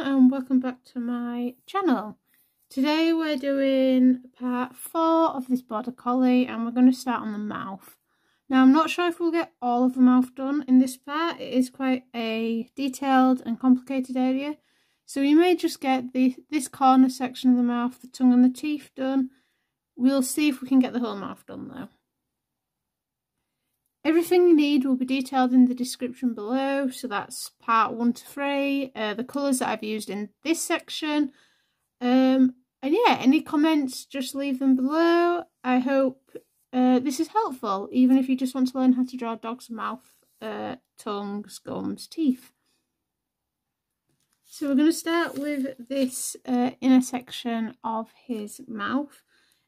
and welcome back to my channel. Today we're doing part 4 of this Border Collie and we're going to start on the mouth. Now I'm not sure if we'll get all of the mouth done in this part, it is quite a detailed and complicated area. So we may just get the this corner section of the mouth, the tongue and the teeth done. We'll see if we can get the whole mouth done though. Everything you need will be detailed in the description below, so that's part 1 to 3, uh, the colours that I've used in this section. Um, and yeah, any comments, just leave them below. I hope uh, this is helpful, even if you just want to learn how to draw a dog's mouth, uh, tongues, gums, teeth. So we're going to start with this uh, inner section of his mouth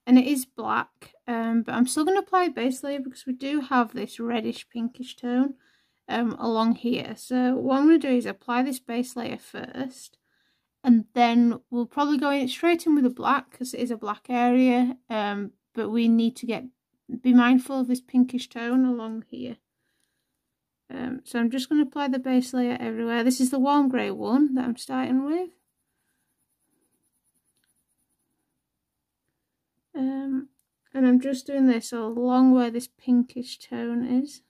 and it is black um, but I'm still going to apply base layer because we do have this reddish pinkish tone um, along here. So what I'm going to do is apply this base layer first and then we'll probably go in straight in with the black because it is a black area um, but we need to get be mindful of this pinkish tone along here. Um, so I'm just going to apply the base layer everywhere. This is the warm grey one that I'm starting with Um, and I'm just doing this along where this pinkish tone is.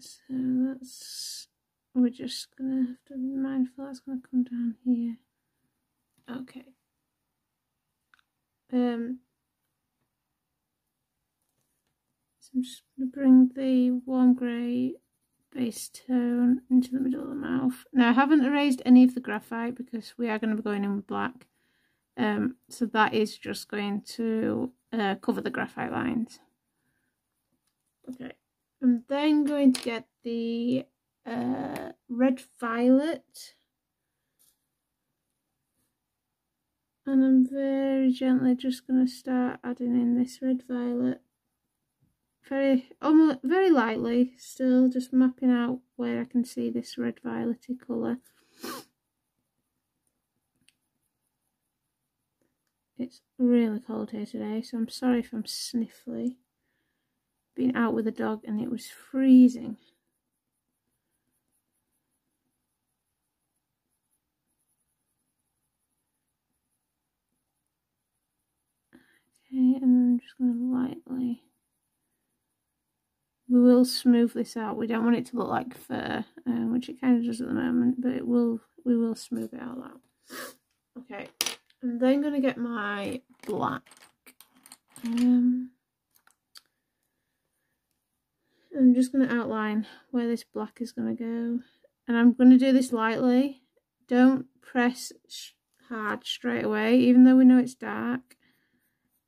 So that's, we're just going to have to be mindful that's going to come down here. Okay. Um, so I'm just going to bring the warm grey base tone into the middle of the mouth. Now I haven't erased any of the graphite because we are going to be going in with black. Um, so that is just going to uh, cover the graphite lines. Okay, I'm then going to get the uh, red violet. And I'm very gently just going to start adding in this red violet very almost very lightly still just mapping out where I can see this red violety colour. It's really cold here today so I'm sorry if I'm sniffly. Been out with a dog and it was freezing. Okay and I'm just going to lightly we will smooth this out. We don't want it to look like fur, um, which it kind of does at the moment, but it will. we will smooth it all out. Okay, I'm then going to get my black. Um, I'm just going to outline where this black is going to go. And I'm going to do this lightly. Don't press hard straight away, even though we know it's dark.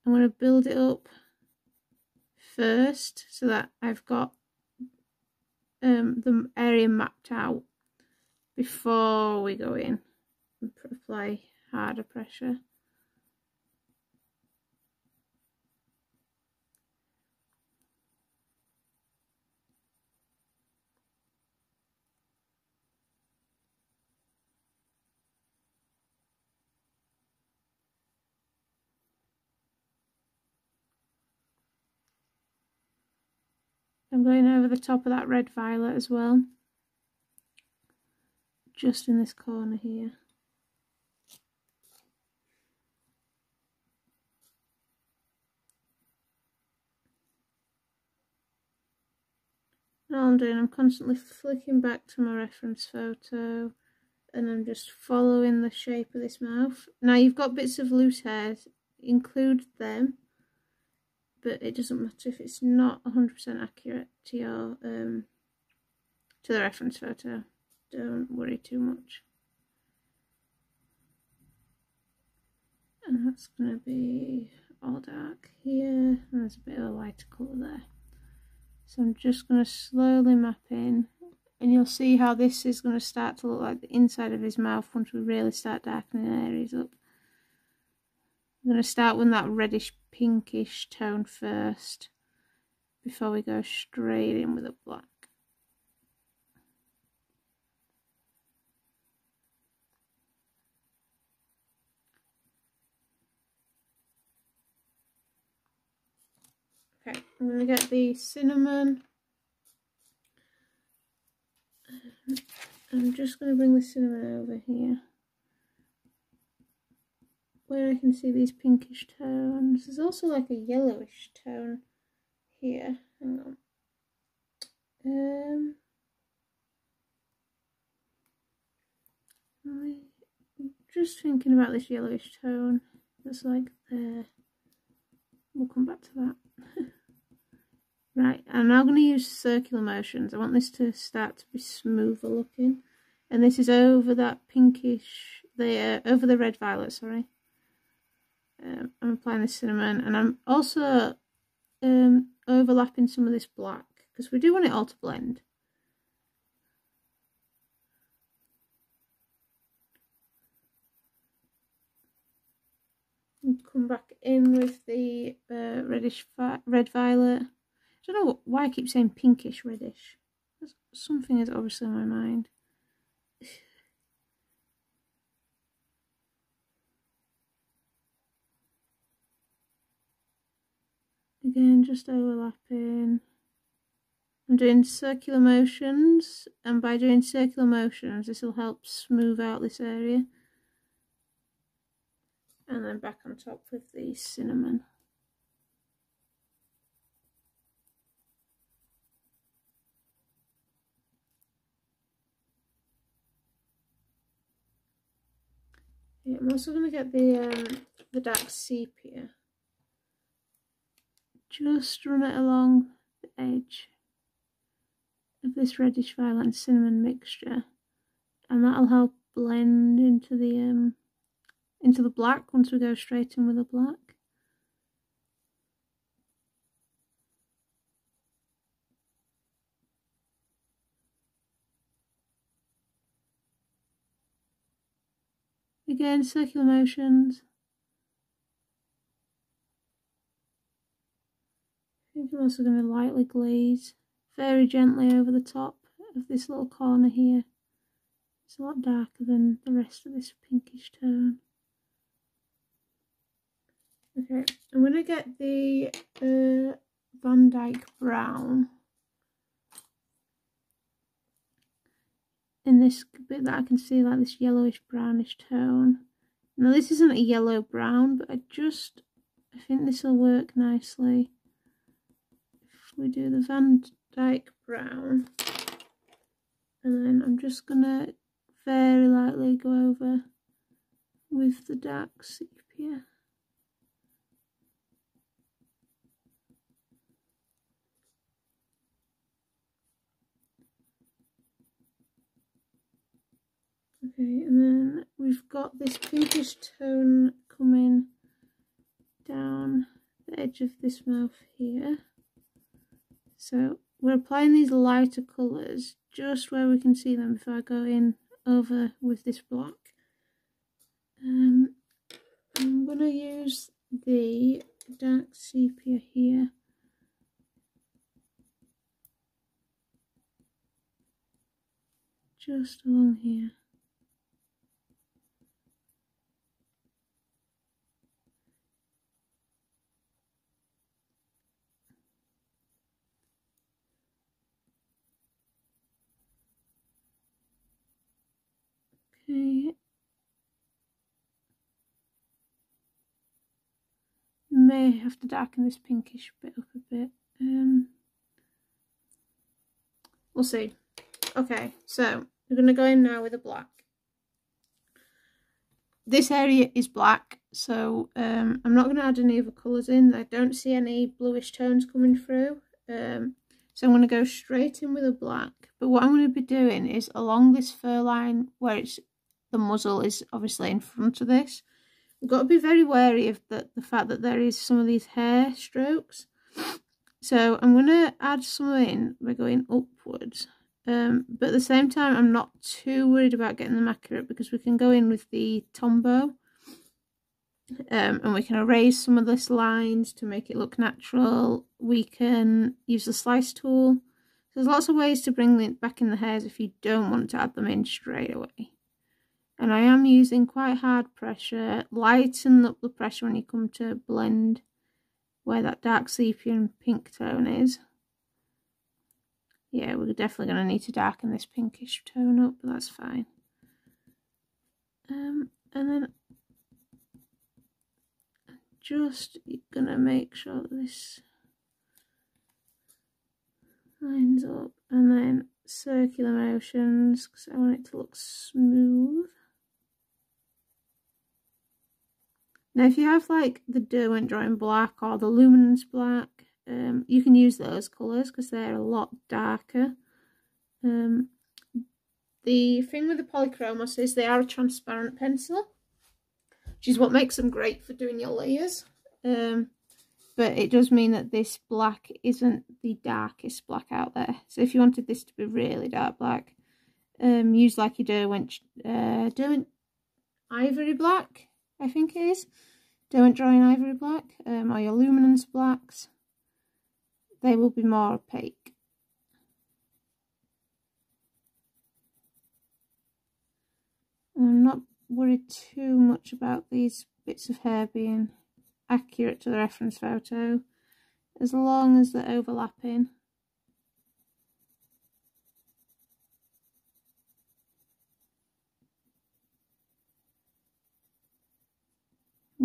I'm going to build it up first so that I've got um, the area mapped out before we go in and apply harder pressure. I'm going over the top of that red violet as well. Just in this corner here. all I'm doing, I'm constantly flicking back to my reference photo and I'm just following the shape of this mouth. Now you've got bits of loose hairs, include them but it doesn't matter if it's not 100% accurate to your um, to the reference photo. Don't worry too much. And that's going to be all dark here and there's a bit of a lighter colour there. So I'm just going to slowly map in and you'll see how this is going to start to look like the inside of his mouth once we really start darkening the areas up I'm going to start with that reddish pinkish tone first before we go straight in with a black. Okay, I'm going to get the cinnamon. I'm just going to bring the cinnamon over here where I can see these pinkish tones. There's also like a yellowish tone here. Hang on. Um, I'm just thinking about this yellowish tone that's like there. We'll come back to that. right, I'm now going to use circular motions. I want this to start to be smoother looking. And this is over that pinkish, the uh, over the red violet, sorry. Um, I'm applying the cinnamon and I'm also um, overlapping some of this black because we do want it all to blend. And come back in with the uh, reddish red violet. I don't know why I keep saying pinkish reddish. something is obviously in my mind. Again, just overlapping. I'm doing circular motions, and by doing circular motions, this will help smooth out this area. And then back on top with the cinnamon. Yeah, I'm also going to get the um, the dark sepia just run it along the edge of this reddish violet cinnamon mixture and that'll help blend into the um into the black once we go straight in with the black. Again circular motions I'm also going to lightly glaze very gently over the top of this little corner here. It's a lot darker than the rest of this pinkish tone. Okay, I'm going to get the uh, Van Dyck Brown in this bit that I can see like this yellowish brownish tone. Now this isn't a yellow brown, but I just, I think this will work nicely we do the Van Dyck Brown. And then I'm just to very lightly go over with the dark sepia. Okay, and then we've got this pinkish tone coming down the edge of this mouth here. So we're applying these lighter colours just where we can see them before I go in over with this black. Um, I'm going to use the dark sepia here. Just along here. Okay. May have to darken this pinkish bit up a bit. Um, we'll see. Okay, so we're going to go in now with a black. This area is black, so um, I'm not going to add any other colours in. I don't see any bluish tones coming through. Um, so I'm going to go straight in with a black. But what I'm going to be doing is along this fur line where it's the muzzle is obviously in front of this. We've got to be very wary of the, the fact that there is some of these hair strokes. So I'm going to add some in by going upwards. Um, but at the same time, I'm not too worried about getting them accurate because we can go in with the Tombow. Um, and we can erase some of this lines to make it look natural. We can use the slice tool. There's lots of ways to bring it back in the hairs if you don't want to add them in straight away and I am using quite hard pressure lighten up the pressure when you come to blend where that dark sepia and pink tone is yeah, we're definitely going to need to darken this pinkish tone up, but that's fine. Um, and then just going to make sure that this lines up and then circular motions because I want it to look smooth. Now if you have like the Derwent Drawing Black or the Luminance Black, um, you can use those colours because they're a lot darker. Um, the thing with the Polychromos is they are a transparent pencil, which is what makes them great for doing your layers. Um, but it does mean that this black isn't the darkest black out there. So if you wanted this to be really dark black, um, use like your Derwent, uh, Derwent Ivory Black, I think it is. Derwent Drawing Ivory Black, um, or your Luminance Blacks. They will be more opaque. I'm not worried too much about these bits of hair being accurate to the reference photo as long as they're overlapping.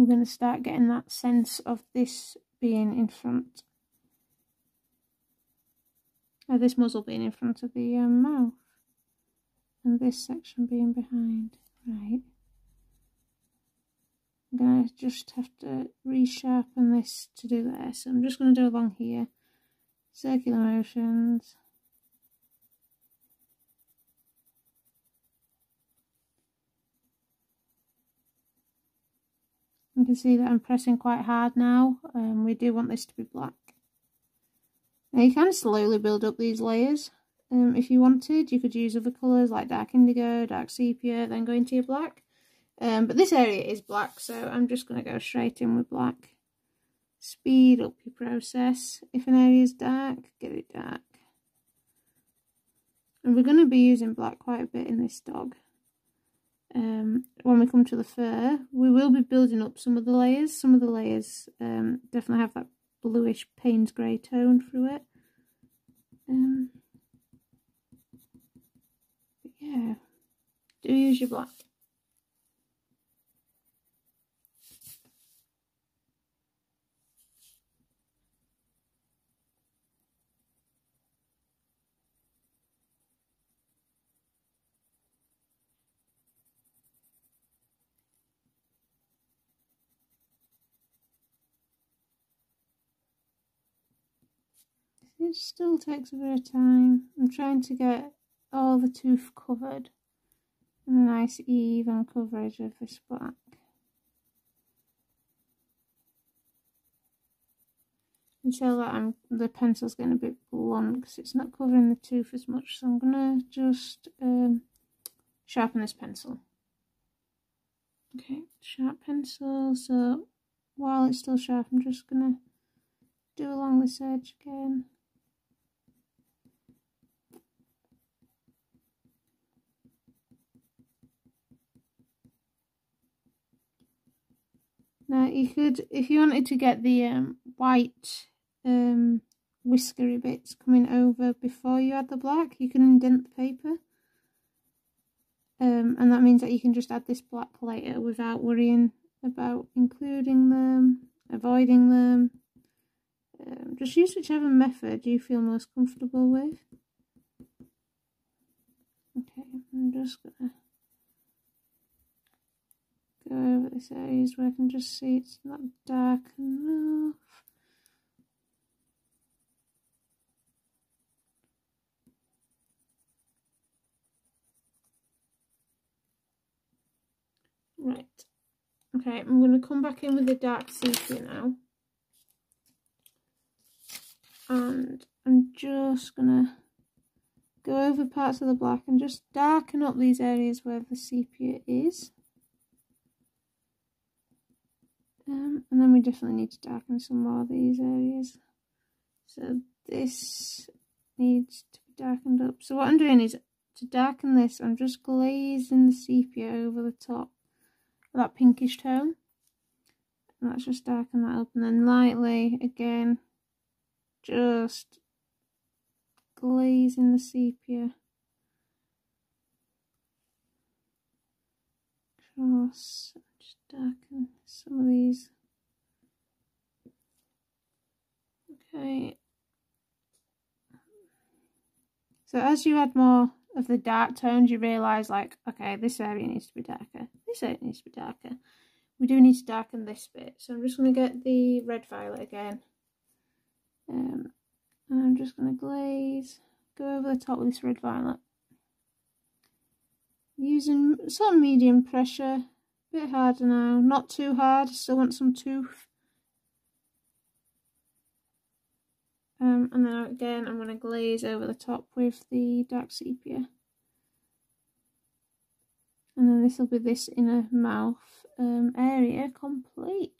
We're going to start getting that sense of this being in front. Uh, this muzzle being in front of the um, mouth and this section being behind. Right. I'm going to just have to resharpen this to do this. So I'm just going to do along here. Circular motions. You can see that I'm pressing quite hard now. Um, we do want this to be black. Now you can slowly build up these layers. Um, if you wanted, you could use other colours like dark indigo, dark sepia, then go into your black. Um, but this area is black, so I'm just going to go straight in with black. Speed up your process. If an area is dark, get it dark. And we're going to be using black quite a bit in this dog. Um, when we come to the fur, we will be building up some of the layers. Some of the layers um, definitely have that bluish Payne's grey tone through it. Um, yeah, do use your black. It still takes a bit of time. I'm trying to get all the tooth covered and a nice even coverage of this black. Until that I'm, the pencil's getting a bit blunt because it's not covering the tooth as much. So I'm going to just um, sharpen this pencil. Okay, sharp pencil. So while it's still sharp, I'm just going to do along this edge again. Now you could, if you wanted to get the um, white um, whiskery bits coming over before you add the black, you can indent the paper. Um, and that means that you can just add this black later without worrying about including them, avoiding them. Um, just use whichever method you feel most comfortable with. Okay, I'm just gonna go over this areas where I can just see it's not dark enough. Right, okay, I'm going to come back in with the dark sepia now. And I'm just going to go over parts of the black and just darken up these areas where the sepia is. Um, and then we definitely need to darken some more of these areas. So this needs to be darkened up. So what I'm doing is to darken this, I'm just glazing the sepia over the top that pinkish tone. And let's just darken that up and then lightly again just glazing the sepia. Cross, darken some of these. Okay. So as you add more of the dark tones, you realise like, okay, this area needs to be darker. This area needs to be darker. We do need to darken this bit. So I'm just going to get the red violet again. Um, and I'm just going to glaze, go over the top with this red violet. Using some medium pressure, bit harder now, not too hard, still want some tooth. Um, and then again I'm going to glaze over the top with the dark sepia. And then this will be this inner mouth um, area complete.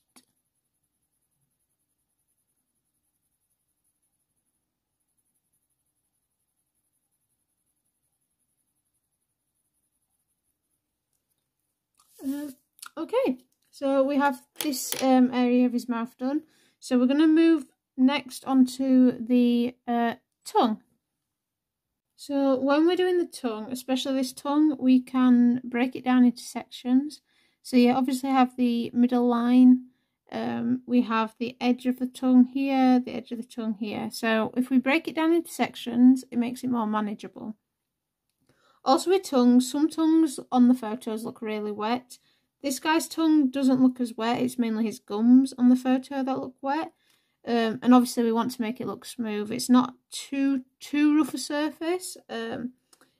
Um, okay, so we have this um, area of his mouth done. So we're going to move next onto the uh, tongue. So when we're doing the tongue, especially this tongue, we can break it down into sections. So you obviously have the middle line, um, we have the edge of the tongue here, the edge of the tongue here. So if we break it down into sections, it makes it more manageable. Also with tongues, some tongues on the photos look really wet. This guy's tongue doesn't look as wet, it's mainly his gums on the photo that look wet. Um, and obviously we want to make it look smooth. It's not too too rough a surface, um,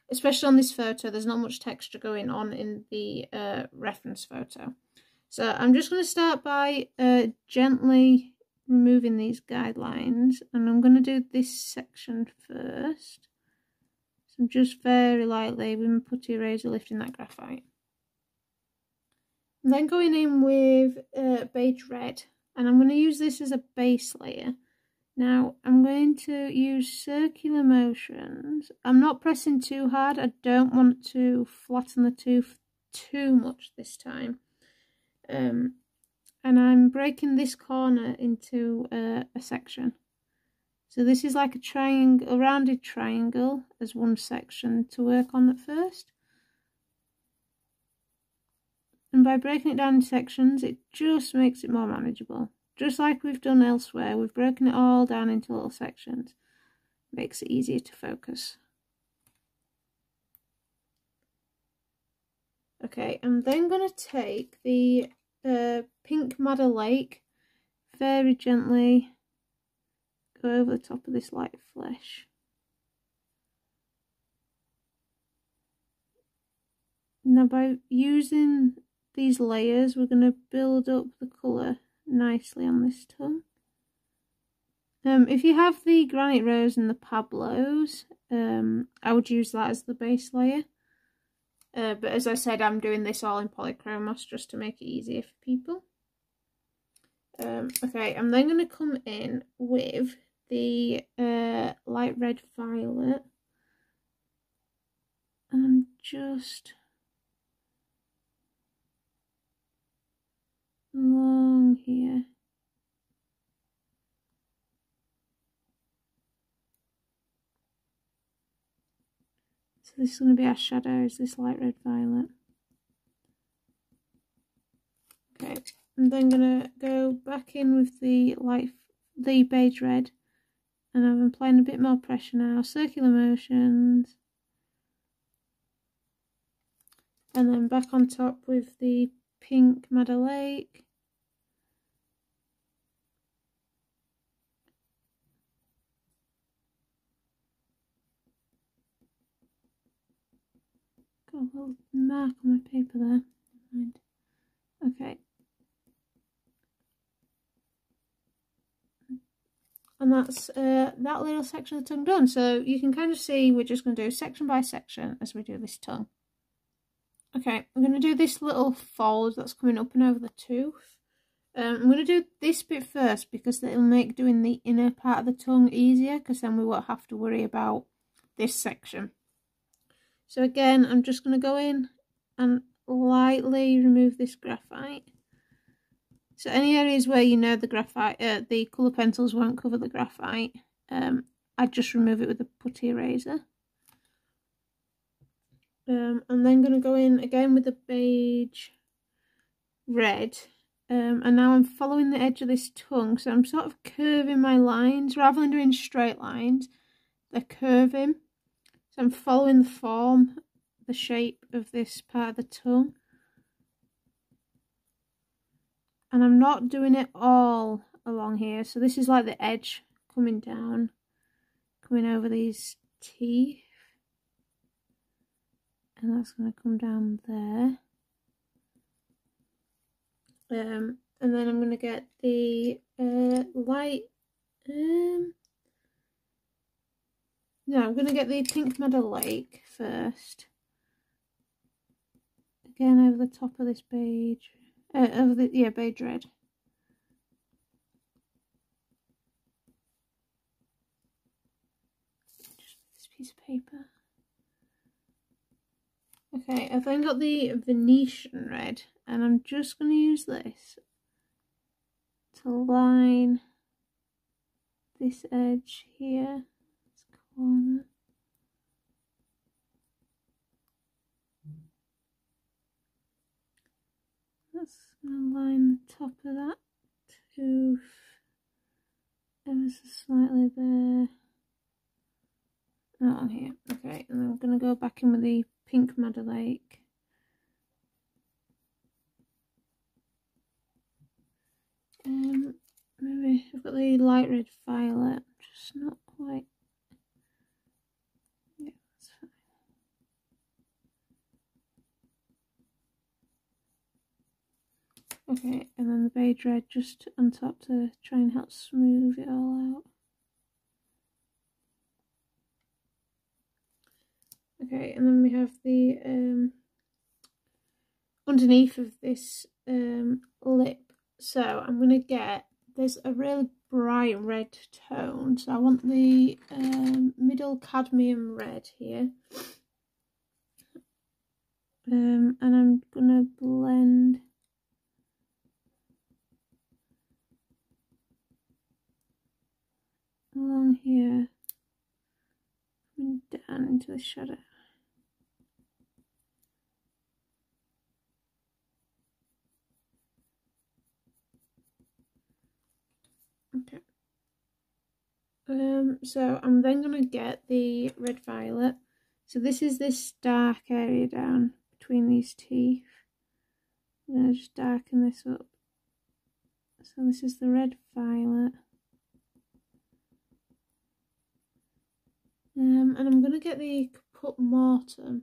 especially on this photo. There's not much texture going on in the uh, reference photo. So I'm just going to start by uh, gently removing these guidelines and I'm going to do this section first. So I'm just very lightly my putty eraser lifting that graphite. And then going in with uh, beige red and I'm going to use this as a base layer. Now I'm going to use circular motions. I'm not pressing too hard. I don't want to flatten the tooth too much this time. Um, and I'm breaking this corner into uh, a section. So this is like a triangle, a rounded triangle as one section to work on at first. And by breaking it down in sections, it just makes it more manageable. Just like we've done elsewhere, we've broken it all down into little sections. Makes it easier to focus. Okay, I'm then going to take the uh, pink Madder Lake very gently go over the top of this light flesh. Now by using these layers we're going to build up the colour nicely on this tongue. Um, if you have the Granite Rose and the Pablos, um, I would use that as the base layer. Uh, but as I said, I'm doing this all in polychromos just to make it easier for people. Um, okay, I'm then going to come in with the uh, light red violet. And just along here. So this is going to be our shadow, is this light red violet. Okay, I'm then going to go back in with the light, the beige red, and I'm applying a bit more pressure now, circular motions, and then back on top with the pink Madder Lake. Got a little mark on my paper there. Mind. Okay. And that's uh, that little section of the tongue done. So you can kind of see we're just going to do section by section as we do this tongue. Okay, I'm going to do this little fold that's coming up and over the tooth. Um, I'm going to do this bit first because it'll make doing the inner part of the tongue easier because then we won't have to worry about this section. So again, I'm just going to go in and lightly remove this graphite. So any areas where you know the graphite, uh, the colour pencils won't cover the graphite, um, I just remove it with a putty eraser. Um, I'm then going to go in again with the beige red. Um, and now I'm following the edge of this tongue. So I'm sort of curving my lines. Rather than doing straight lines, they're curving. So I'm following the form, the shape of this part of the tongue. And I'm not doing it all along here. So this is like the edge coming down, coming over these teeth and that's going to come down there. Um, and then I'm going to get the uh, light, um, no, I'm going to get the Pink Madder Lake first. Again, over the top of this beige, uh, over the, yeah, beige red. Just this piece of paper. Okay, I've then got the Venetian red and I'm just going to use this to line this edge here, corner. That's going to line the top of that tooth ever so slightly there. Not on here. Okay, and I'm going to go back in with the Pink madder Lake. Um, maybe I've got the light red violet, just not quite. Yeah, that's fine. Okay, and then the beige red just on top to try and help smooth it all out. Okay, and then we have the um, underneath of this um, lip. So I'm going to get, there's a really bright red tone. So I want the um, middle cadmium red here. Um, and I'm going to blend along here and down into the shadow. Okay. Um, so I'm then going to get the red violet. So this is this dark area down between these teeth. I'm going to just darken this up. So this is the red violet. Um, and I'm going to get the Caput Mortuum.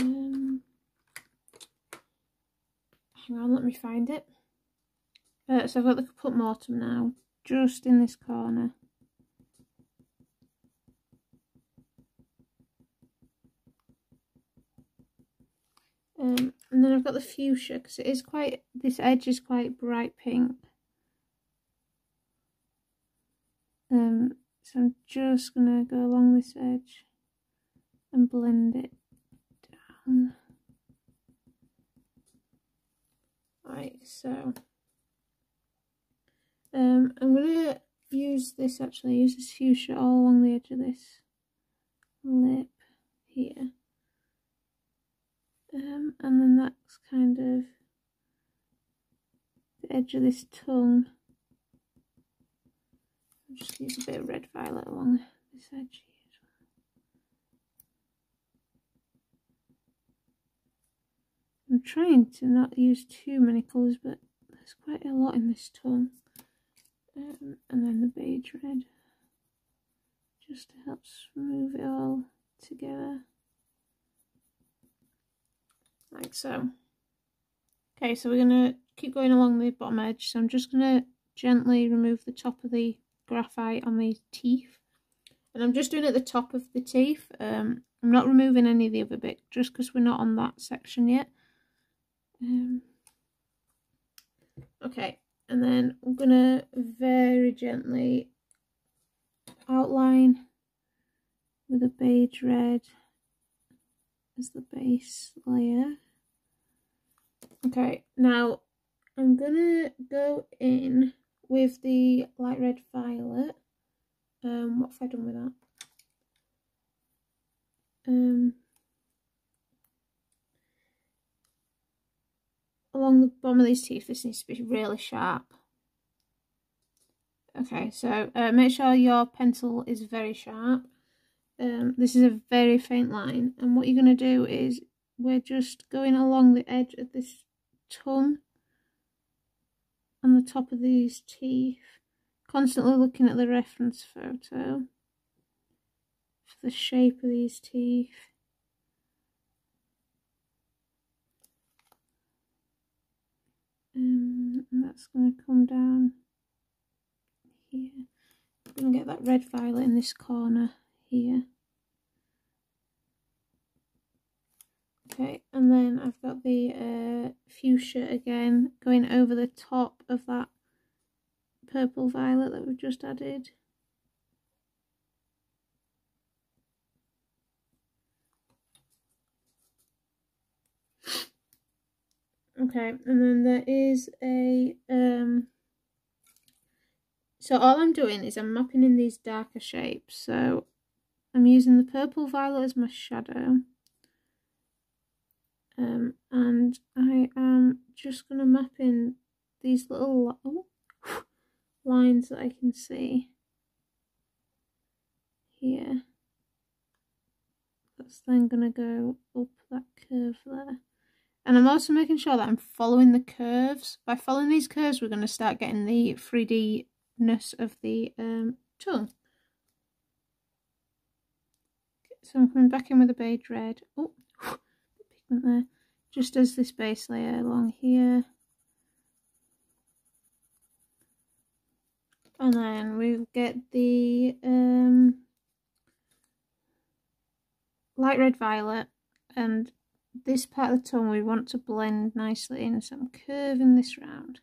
Um, hang on, let me find it. Uh, so I've got the Caput Mortuum now, just in this corner. Um, and then I've got the fuchsia because it is quite, this edge is quite bright pink. Um, so I'm just going to go along this edge and blend it down. Right, so um, I'm going to use this actually, use this fuchsia all along the edge of this lip here. Um, and then that's kind of the edge of this tongue. I'll just use a bit of red violet along this edge here as well. I'm trying to not use too many colours, but there's quite a lot in this tongue. Um, and then the beige red, just to help smooth it all together. Like so. Okay, so we're going to keep going along the bottom edge. So I'm just going to gently remove the top of the graphite on the teeth. And I'm just doing at the top of the teeth. Um, I'm not removing any of the other bit just because we're not on that section yet. Um, okay, and then I'm going to very gently outline with a beige red as the base layer. Okay, now I'm going to go in with the light red violet Um, what have I done with that? Um, along the bottom of these teeth, this needs to be really sharp. Okay, so uh, make sure your pencil is very sharp. Um, this is a very faint line, and what you're going to do is we're just going along the edge of this tongue on the top of these teeth, constantly looking at the reference photo for the shape of these teeth. Um, and that's going to come down here. I'm going to get that red violet in this corner here. Okay, and then I've got the uh, fuchsia again going over the top of that purple violet that we've just added. Okay, and then there is a, um, so all I'm doing is I'm mapping in these darker shapes. So I'm using the purple violet as my shadow um, and I am just going to map in these little oh, lines that I can see here. That's then going to go up that curve there. And I'm also making sure that I'm following the curves. By following these curves, we're going to start getting the 3D-ness of the um, tongue. So I'm coming back in with a beige red. Oh, pigment there just as this base layer along here. And then we'll get the um, light red violet. And this part of the tongue we want to blend nicely in so I'm curving this round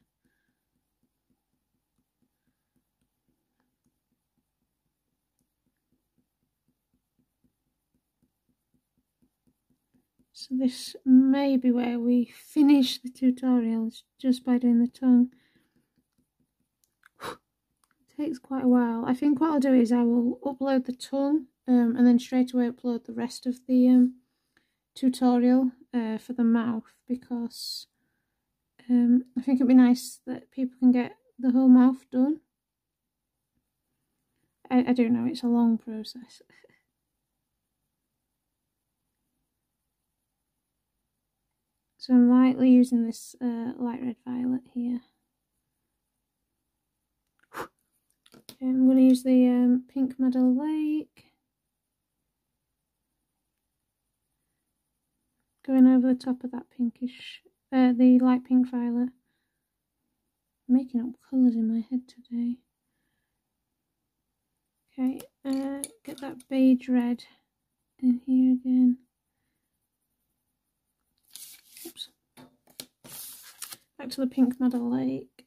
This may be where we finish the tutorials just by doing the tongue. it takes quite a while. I think what I'll do is I will upload the tongue um, and then straight away upload the rest of the um, tutorial uh, for the mouth because um, I think it'd be nice that people can get the whole mouth done. I, I do know it's a long process. So I'm lightly using this uh, light red violet here. Okay, I'm going to use the um, pink Madder Lake. Going over the top of that pinkish, uh, the light pink violet. I'm making up colours in my head today. Okay, uh, get that beige red in here again. Oops. Back to the Pink Madder Lake.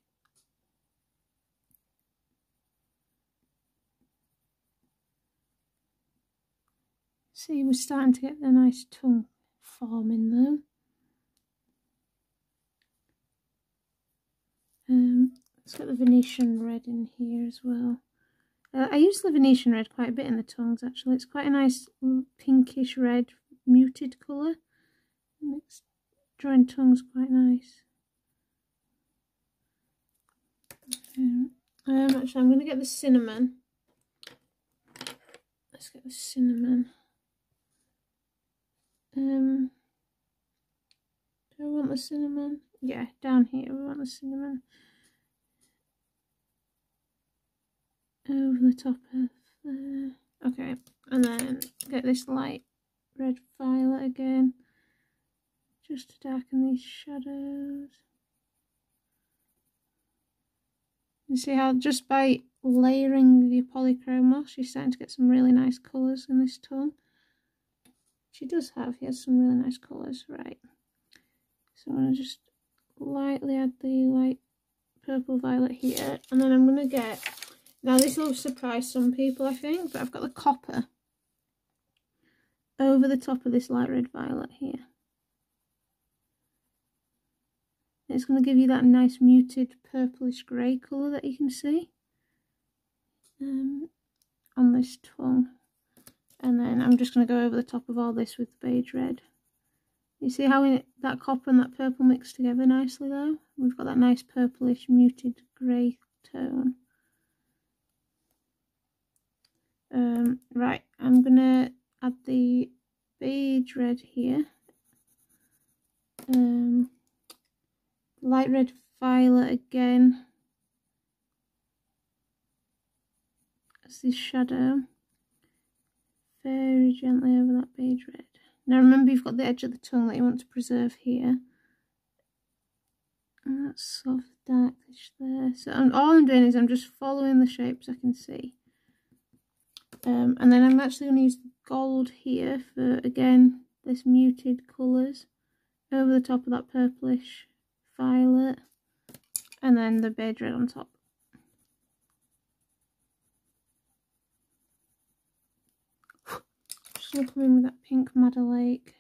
See, we're starting to get the nice tongue forming though. Um, let's get the Venetian red in here as well. Uh, I use the Venetian red quite a bit in the tongues actually. It's quite a nice pinkish red muted colour. Mixed drawing tongue's quite nice. Um, actually, I'm going to get the cinnamon. Let's get the cinnamon. Um, do I want the cinnamon? Yeah, down here we want the cinnamon. Over the top of there. Okay, and then get this light red violet again just to darken these shadows. You see how just by layering the polychroma, she's starting to get some really nice colours in this tone. She does have, he has some really nice colours, right. So I'm going to just lightly add the light purple violet here. And then I'm going to get, now this will surprise some people I think, but I've got the copper over the top of this light red violet here. It's going to give you that nice muted purplish grey colour that you can see. Um, on this tongue. And then I'm just going to go over the top of all this with beige red. You see how that copper and that purple mix together nicely though? We've got that nice purplish muted grey tone. Um, right, I'm going to add the beige red here. Um, light red violet again. As this shadow. Very gently over that beige red. Now remember you've got the edge of the tongue that you want to preserve here. And that soft darkish there. So I'm, all I'm doing is I'm just following the shapes I can see. Um, and then I'm actually going to use gold here for, again, this muted colours over the top of that purplish violet and then the beige red on top. Just going to in with that pink Madder Lake.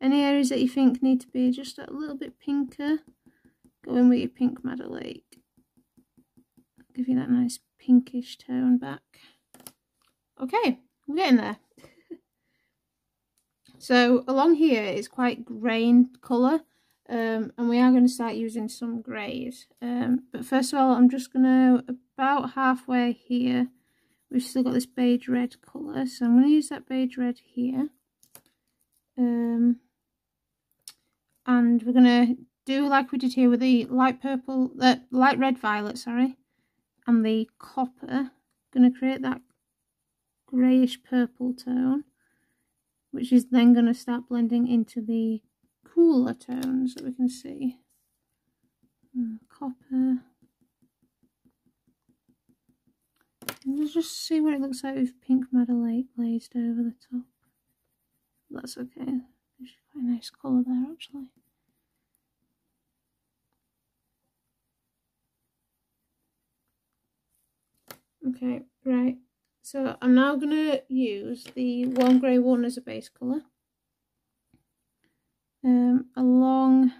Any areas that you think need to be just a little bit pinker, go in with your pink Madder Lake. Give you that nice pinkish tone back. Okay, we're getting there. so along here is quite grain colour um, and we are going to start using some greys. Um, but first of all I'm just going to, about halfway here, we've still got this beige red colour so I'm going to use that beige red here. Um, and we're going to do like we did here with the light purple, uh, light red violet, sorry, and the copper. Going to create that greyish purple tone which is then going to start blending into the cooler tones that we can see. Hmm, copper. let's just see what it looks like with pink Lake glazed over the top. That's okay. There's quite a nice colour there actually. Okay, right. So I'm now going to use the warm grey one as a base colour. Um, along,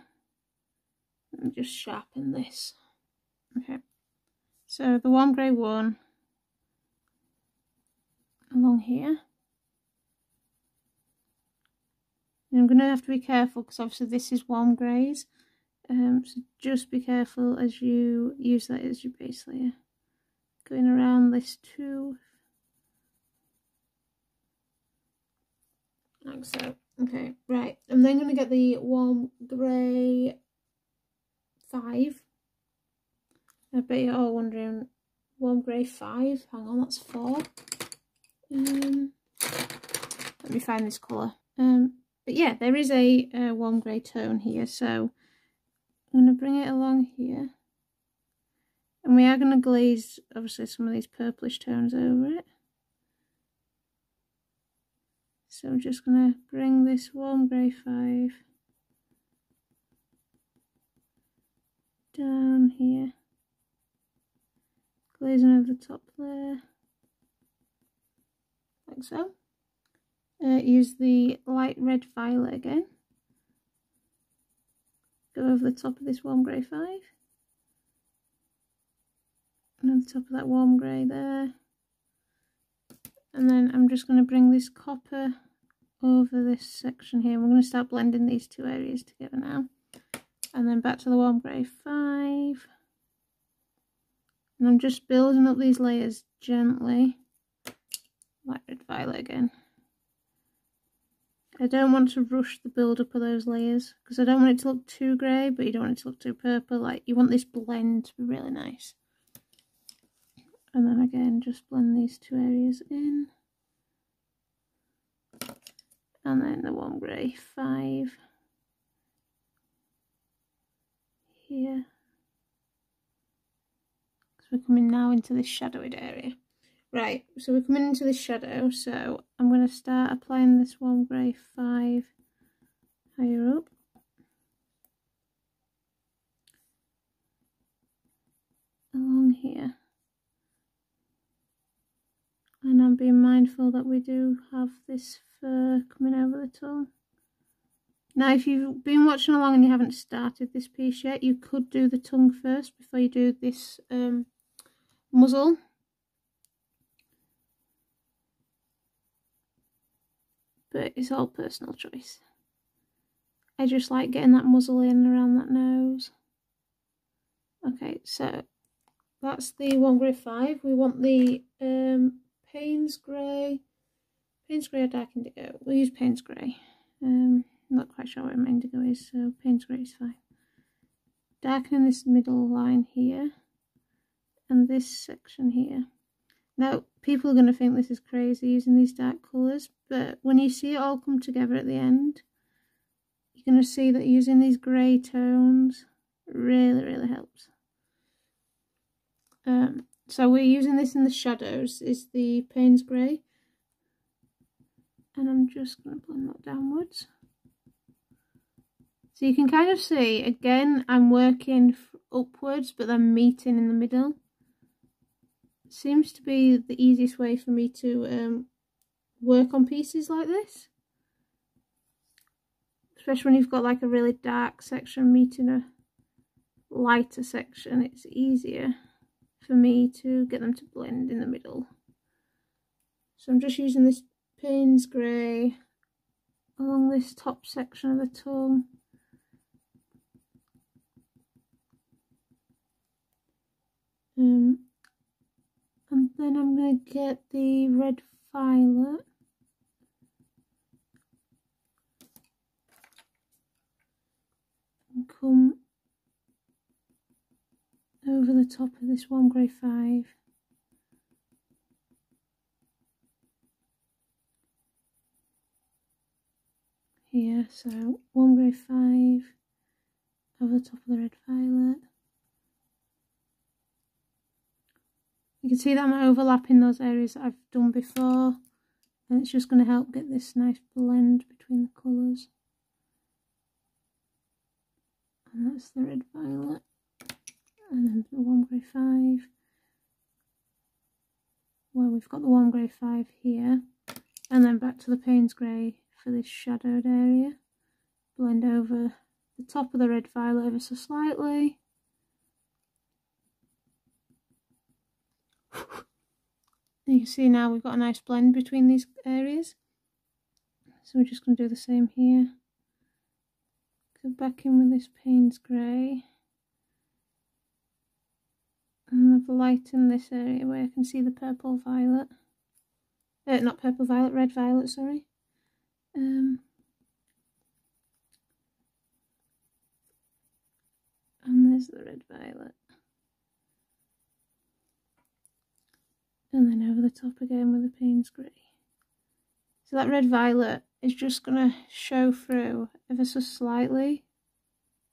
let me just sharpen this. Okay, so the warm grey one along here. And I'm going to have to be careful because obviously this is warm greys. Um, so just be careful as you use that as your base layer. Going around this too like so. Okay, right. I'm then going to get the warm grey 5. I bet you're all wondering, warm grey 5? Hang on, that's 4. Um, let me find this colour. Um, but yeah, there is a, a warm grey tone here, so I'm going to bring it along here. And we are going to glaze, obviously, some of these purplish tones over it. So I'm just going to bring this warm grey 5 down here, glazing over the top there, like so. Uh, use the light red violet again, go over the top of this warm grey 5, and over the top of that warm grey there, and then I'm just going to bring this copper over this section here. We're going to start blending these two areas together now. And then back to the warm grey 5. And I'm just building up these layers gently. Light red violet again. I don't want to rush the build up of those layers because I don't want it to look too grey but you don't want it to look too purple. Like you want this blend to be really nice. And then again just blend these two areas in and then the warm grey 5 here. So we're coming now into this shadowed area. Right so we're coming into this shadow. So I'm going to start applying this warm grey 5 higher up. Along here. And I'm being mindful that we do have this coming over the tongue. Now if you've been watching along and you haven't started this piece yet, you could do the tongue first before you do this um, muzzle. but it's all personal choice. I just like getting that muzzle in around that nose. Okay, so that's the warm grey five. We want the um, Payne's grey. Payne's grey or dark indigo. We'll use Payne's grey. Um, I'm not quite sure where my indigo is, so Payne's grey is fine. Darkening this middle line here and this section here. Now, people are going to think this is crazy using these dark colours, but when you see it all come together at the end, you're going to see that using these grey tones really, really helps. Um, so we're using this in the shadows, is the Payne's Grey. And I'm just going to blend that downwards. So you can kind of see, again, I'm working upwards, but then meeting in the middle. Seems to be the easiest way for me to um, work on pieces like this. Especially when you've got like a really dark section meeting a lighter section, it's easier for me to get them to blend in the middle. So I'm just using this Payne's Grey along this top section of the tongue. Um, and then I'm going to get the red violet. And come over the top of this warm grey five. Here, so warm grey five over the top of the red violet. You can see that I'm overlapping those areas that I've done before and it's just going to help get this nice blend between the colours. And that's the red violet and then the warm grey 5 well we've got the warm grey 5 here and then back to the Payne's grey for this shadowed area. Blend over the top of the red violet ever so slightly. You can see now we've got a nice blend between these areas. So we're just going to do the same here. Go back in with this Payne's grey. And I've lightened this area where I can see the purple violet. Uh, not purple violet, red violet, sorry. Um, and there's the red violet. And then over the top again with the Payne's Grey. So that red violet is just going to show through ever so slightly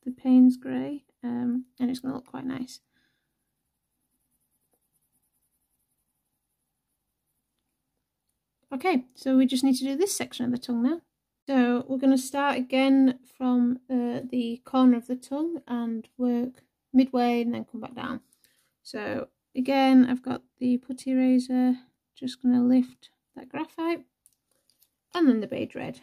the Payne's Grey um, and it's going to look quite nice. Okay, so we just need to do this section of the tongue now. So we're going to start again from uh, the corner of the tongue and work midway and then come back down. So again, I've got the putty eraser, just going to lift that graphite and then the beige red.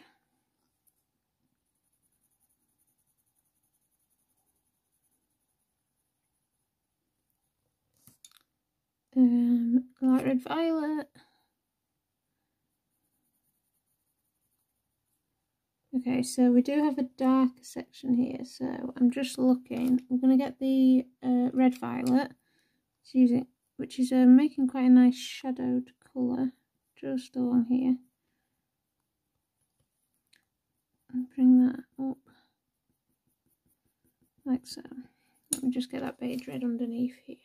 Um, light red violet. Okay, so we do have a dark section here, so I'm just looking. I'm going to get the uh, red violet, using, which is uh, making quite a nice shadowed colour just along here. And bring that up like so. Let me just get that beige red underneath here.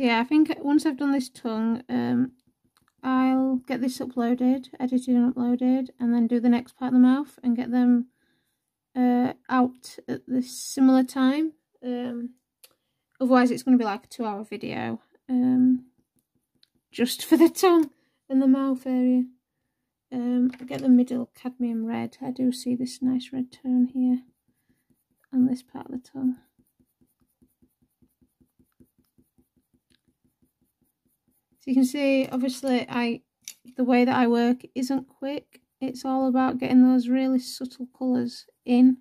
So yeah, I think once I've done this tongue, um, I'll get this uploaded, edited and uploaded, and then do the next part of the mouth and get them uh, out at this similar time. Um, otherwise, it's going to be like a two-hour video um, just for the tongue and the mouth area. Um, get the middle cadmium red. I do see this nice red tone here on this part of the tongue. So you can see, obviously, I the way that I work isn't quick. It's all about getting those really subtle colours in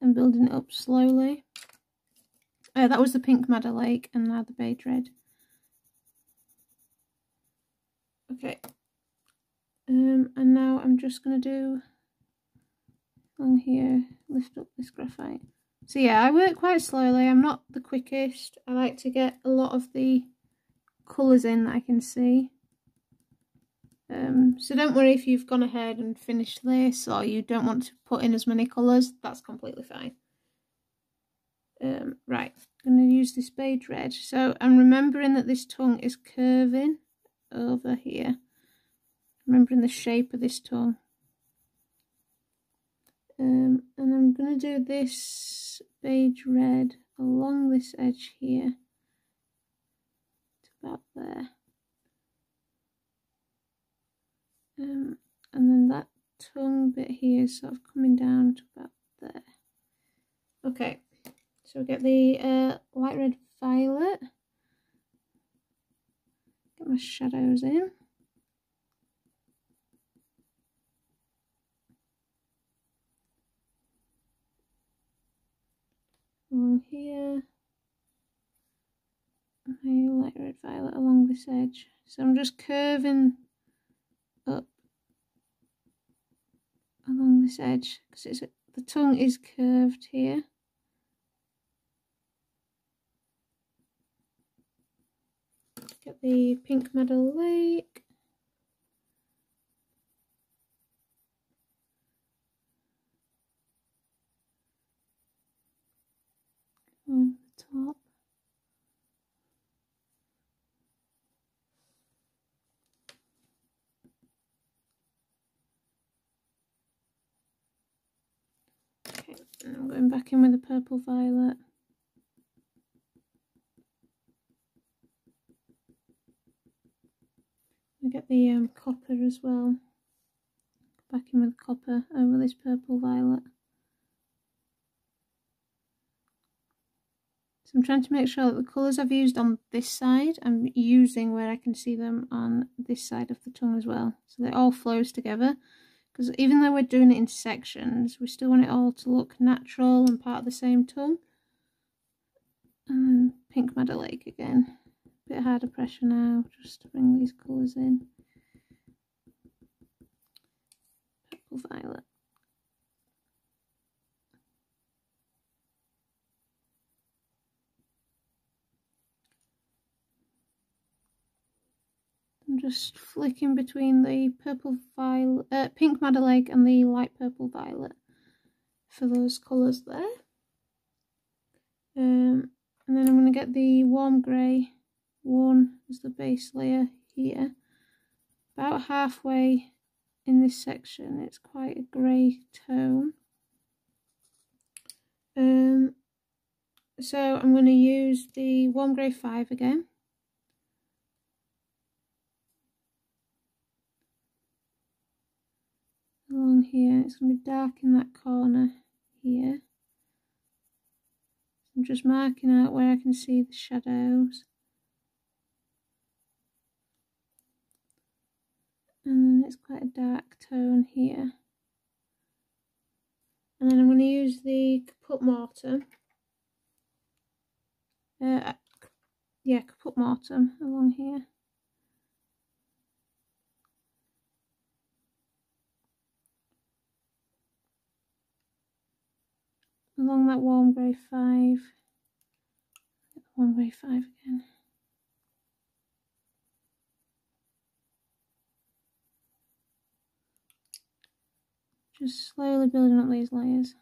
and building it up slowly. Uh, that was the pink Madder Lake and now the beige red. Okay. Um, and now I'm just going to do on here, lift up this graphite. So yeah, I work quite slowly. I'm not the quickest. I like to get a lot of the colours in that I can see. Um, so don't worry if you've gone ahead and finished this or you don't want to put in as many colours, that's completely fine. Um, right, I'm going to use this beige red. So I'm remembering that this tongue is curving over here. Remembering the shape of this tongue. Um, and I'm going to do this beige red along this edge here. About there. Um, and then that tongue bit here is sort of coming down to about there. Okay, so we get the uh, light red violet. Get my shadows in. Along here. Light red violet along this edge. So I'm just curving up along this edge because it's the tongue is curved here. Get the pink Madder Lake. On the top. Okay, and I'm going back in with the purple violet. I get the um, copper as well. Back in with copper over this purple violet. So I'm trying to make sure that the colours I've used on this side, I'm using where I can see them on this side of the tongue as well. So it all flows together. Because even though we're doing it in sections, we still want it all to look natural and part of the same tongue. And Pink Madder Lake again. A bit harder pressure now, just to bring these colours in. Purple violet. Just flicking between the purple violet, uh, pink Madder Lake and the light purple violet for those colours there. Um, and then I'm going to get the warm grey one as the base layer here. About halfway in this section, it's quite a grey tone. Um, so I'm going to use the warm grey 5 again. Along here. It's going to be dark in that corner here. I'm just marking out where I can see the shadows. And then it's quite a dark tone here. And then I'm going to use the Caput Mortuum. Uh, yeah, Caput Mortuum along here. Along that warm grey 5. Warm grey 5 again. Just slowly building up these layers.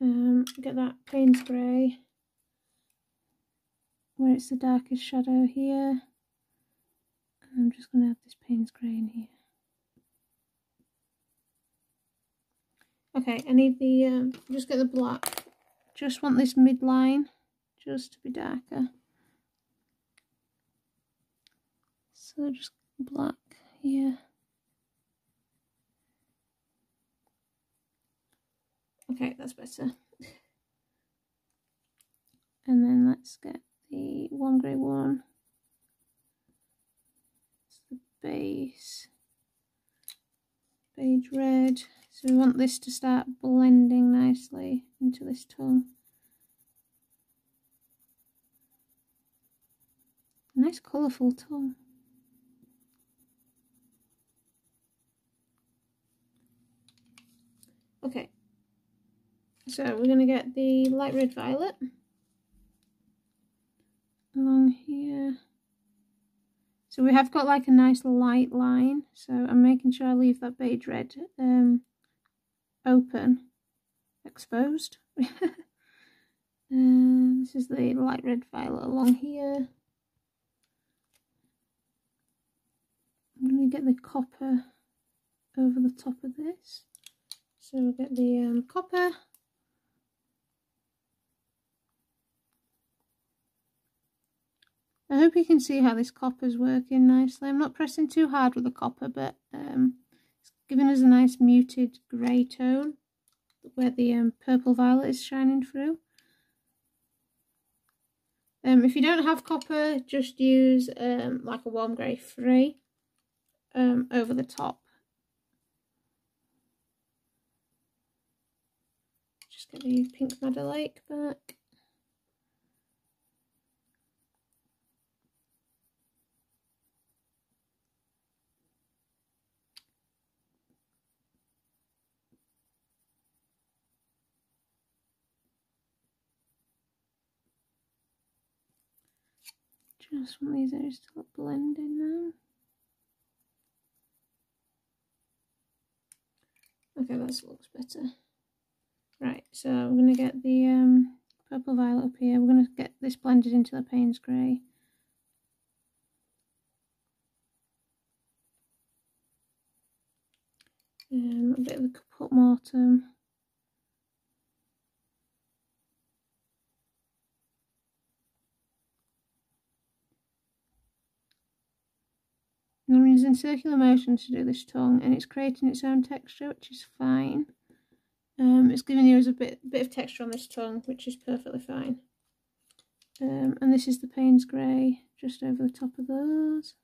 Um, get that Payne's Grey where it's the darkest shadow here. I'm just going to have this Payne's Grey in here. Okay, I need the, um, just get the black. Just want this midline just to be darker. So just black here. Okay, that's better. And then let's get the warm grey one base, beige red. So we want this to start blending nicely into this tongue. Nice colourful tongue. Okay, so we're going to get the light red violet along here. So we have got like a nice light line, so I'm making sure I leave that beige red um, open, exposed. um, this is the light red violet along here. I'm going to get the copper over the top of this. So we'll get the um, copper. I hope you can see how this copper is working nicely. I'm not pressing too hard with the copper, but um, it's giving us a nice muted grey tone where the um, purple violet is shining through. Um, if you don't have copper, just use um, like a warm grey 3 um, over the top. Just get the pink madder Lake back. Just want these areas still blended now. Okay, that looks better. Right, so we're going to get the um, purple violet up here. We're going to get this blended into the Payne's Grey. Um, a bit of the Caput Mortuum. I'm using circular motion to do this tongue and it's creating its own texture which is fine. Um, it's giving you as a bit, bit of texture on this tongue, which is perfectly fine. Um, and this is the Payne's Grey, just over the top of those.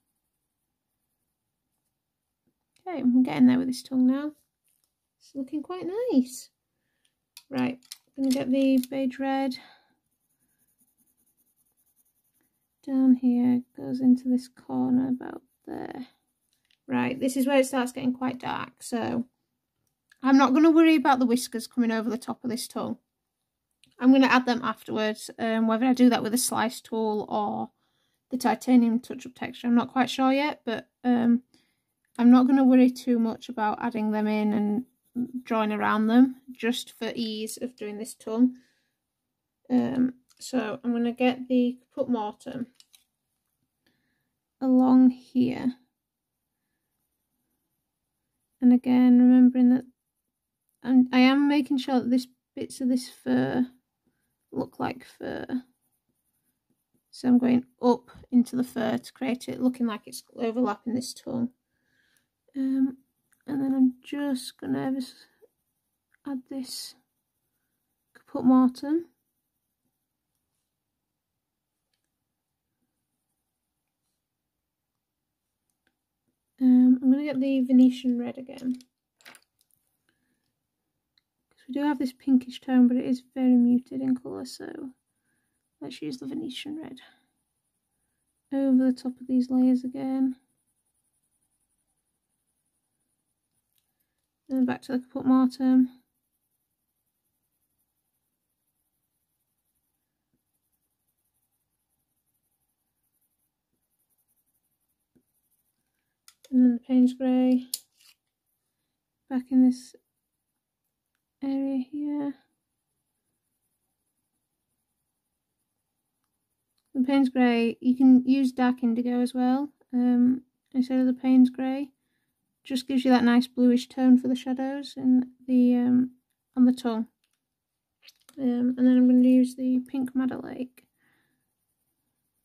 Okay, I'm getting there with this tongue now. It's looking quite nice. Right, I'm going to get the beige red down here, goes into this corner about there. Right, this is where it starts getting quite dark, so I'm not going to worry about the whiskers coming over the top of this tongue. I'm going to add them afterwards, um, whether I do that with a slice tool or the titanium touch-up texture. I'm not quite sure yet, but um, I'm not going to worry too much about adding them in and drawing around them, just for ease of doing this tongue. Um, so I'm going to get the Caput Mortuum along here. And again, remembering that and I am making sure that this bits of this fur look like fur. So I'm going up into the fur to create it looking like it's overlapping this tongue. Um, and then I'm just going to add this Caput Mortuum. Um, I'm going to get the Venetian red again. Because We do have this pinkish tone, but it is very muted in colour, so let's use the Venetian red over the top of these layers again. Then back to the Caput Mortuum. And then the Payne's Grey back in this area here. The Payne's Grey, you can use dark indigo as well um, instead of the Payne's Grey. Just gives you that nice bluish tone for the shadows and the um, on the tongue. Um, and then I'm going to use the pink Lake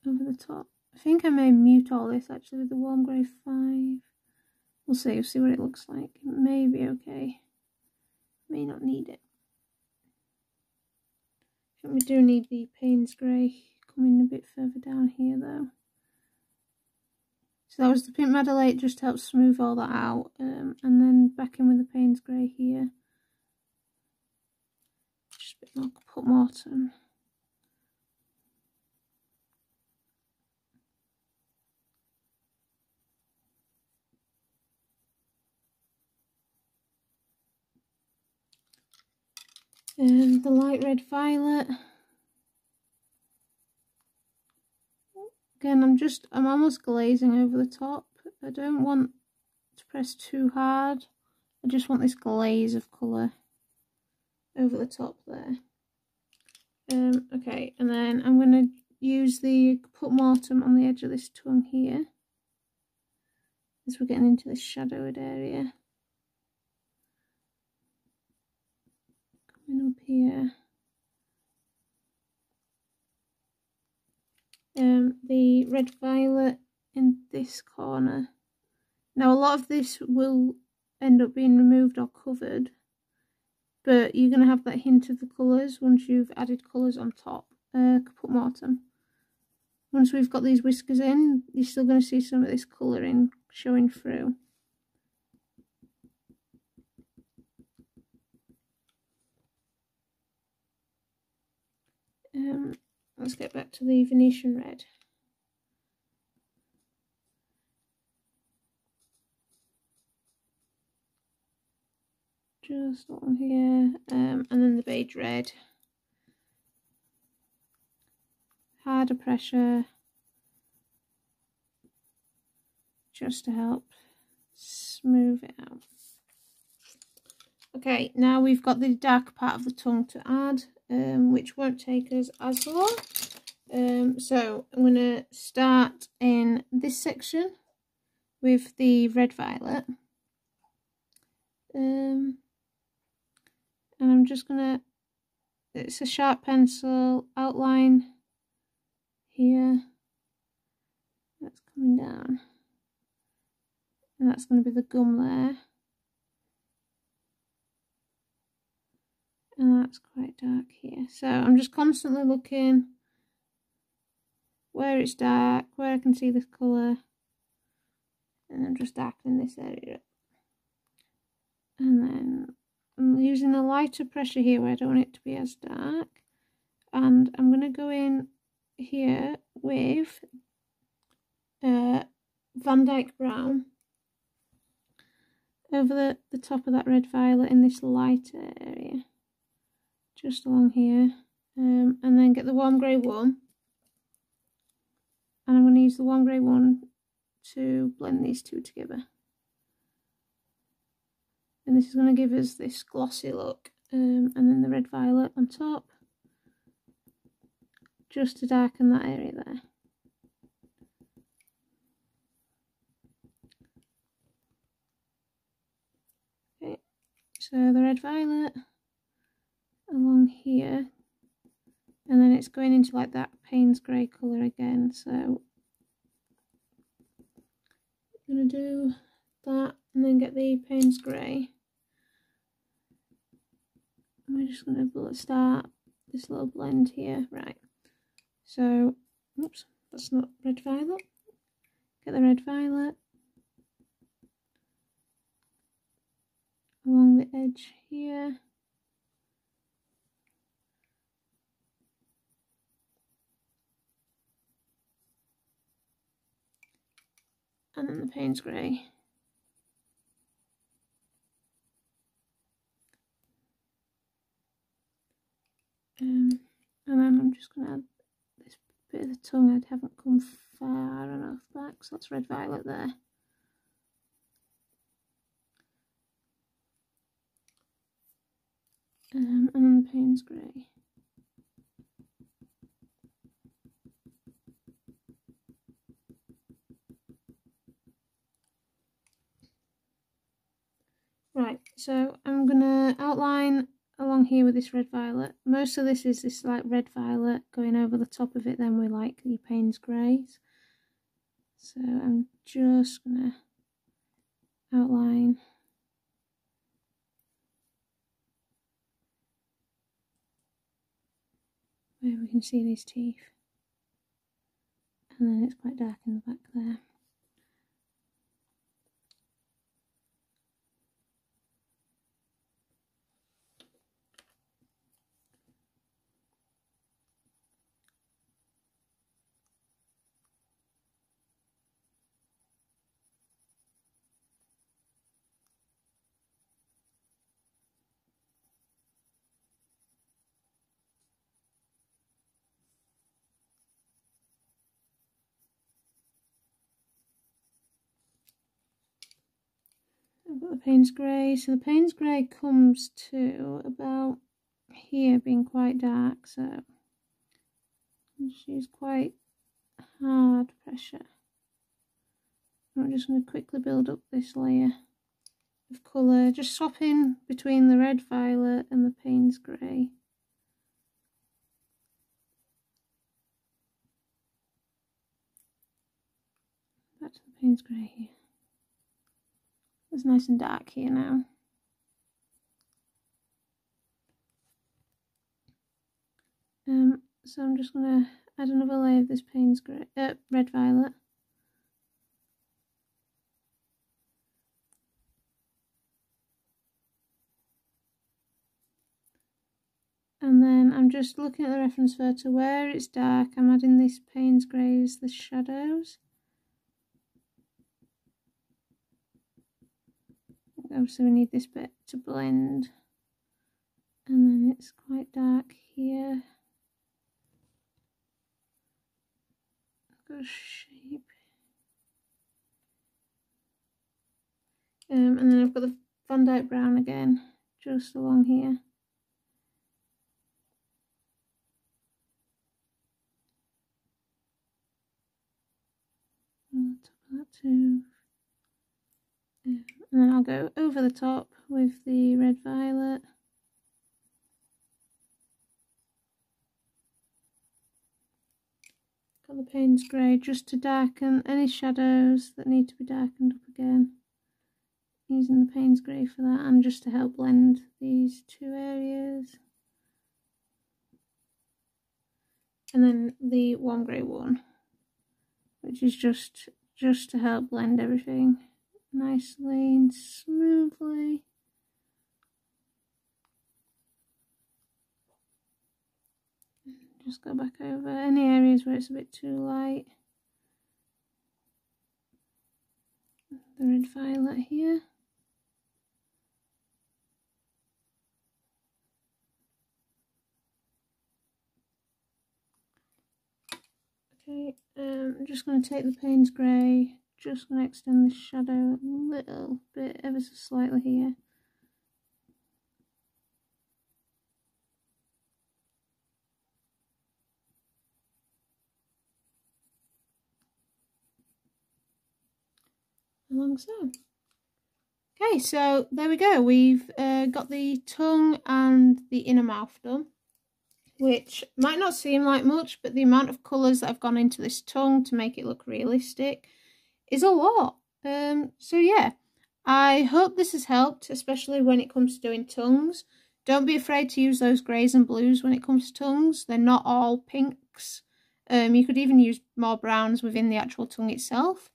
over the top. I think I may mute all this actually with the warm grey 5. We'll see, we'll see what it looks like. It may be okay. May not need it. I think we do need the Payne's Grey coming a bit further down here though. So that was the Pink Madder Lake, just helps smooth all that out. Um, and then back in with the Payne's Grey here. Just a bit more Caput Mortuum. And the light red violet. Again, I'm just, I'm almost glazing over the top. I don't want to press too hard. I just want this glaze of colour over the top there. Um, okay, and then I'm going to use the put Mortem on the edge of this tongue here. As we're getting into this shadowed area. Up here. um, the red violet in this corner. Now a lot of this will end up being removed or covered, but you're going to have that hint of the colours once you've added colours on top. Uh, Caput Mortuum. Once we've got these whiskers in, you're still going to see some of this colouring showing through. Um, Let's get back to the Venetian red. Just on here, um, and then the beige red. Harder pressure, just to help smooth it out. Okay, now we've got the dark part of the tongue to add um, which won't take us as long. Um, so I'm going to start in this section with the red violet. Um, and I'm just going to, it's a sharp pencil outline here. That's coming down. And that's going to be the gum there. And that's quite dark here. So I'm just constantly looking where it's dark where I can see this colour and I'm just darkening this area and then I'm using a lighter pressure here where I don't want it to be as dark. And I'm going to go in here with uh, Van Dyck Brown over the, the top of that red violet in this lighter area just along here um, and then get the warm grey one. And I'm going to use the warm grey one to blend these two together. And this is going to give us this glossy look um, and then the red violet on top just to darken that area there. Okay so the red violet along here. And then it's going into like that Payne's grey colour again so I'm going to do that and then get the Payne's grey. We're just going to start this little blend here? Right. So oops that's not red violet. Get the red violet along the edge here and then the Payne's grey. Um, and then I'm just going to add this bit of the tongue. I haven't come far enough back, so that's red violet there. Um, and then the Payne's grey. Right, so I'm going to outline along here with this red violet. Most of this is this like red violet going over the top of it then with like the Payne's Greys. So I'm just going to outline where we can see these teeth. And then it's quite dark in the back there. The Payne's Grey. So the Payne's Grey comes to about here being quite dark. So she's quite hard pressure. I'm just going to quickly build up this layer of colour, just swapping between the red violet and the Payne's Grey. Back to the Payne's Grey here. It's nice and dark here now. Um, so I'm just going to add another layer of this Payne's uh, Red Violet. and then I'm just looking at the reference photo where it's dark I'm adding this Payne's Greys, the shadows obviously we need this bit to blend? And then it's quite dark here. Got a shape. Um, and then I've got the Van Dyck Brown again just along here. On top of that too and then I'll go over the top with the red violet. Got the Payne's Grey just to darken any shadows that need to be darkened up again. Using the Payne's Grey for that and just to help blend these two areas. And then the warm grey one which is just just to help blend everything nicely and smoothly. Just go back over any areas where it's a bit too light. The red violet here. Okay, um, I'm just going to take the Payne's Grey just going to extend the shadow a little bit, ever so slightly here. Along so. Okay, so there we go. We've uh, got the tongue and the inner mouth done, which might not seem like much, but the amount of colours that have gone into this tongue to make it look realistic is a lot. Um, so yeah, I hope this has helped, especially when it comes to doing tongues. Don't be afraid to use those greys and blues when it comes to tongues. They're not all pinks. Um, you could even use more browns within the actual tongue itself.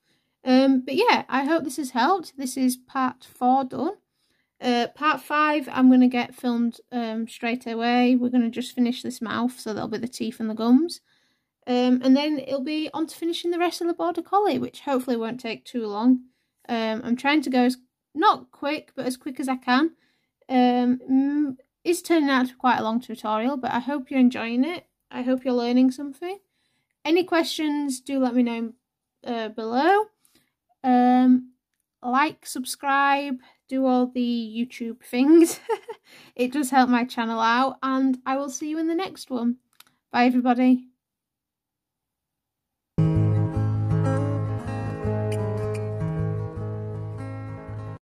Um, but yeah, I hope this has helped. This is part four done. Uh, part five, I'm going to get filmed um, straight away. We're going to just finish this mouth, so there'll be the teeth and the gums. Um, and then it'll be on to finishing the rest of the Border Collie, which hopefully won't take too long. Um, I'm trying to go as, not quick, but as quick as I can. Um, it's turning out to be quite a long tutorial, but I hope you're enjoying it. I hope you're learning something. Any questions, do let me know uh, below. Um, like, subscribe, do all the YouTube things. it does help my channel out, and I will see you in the next one. Bye, everybody.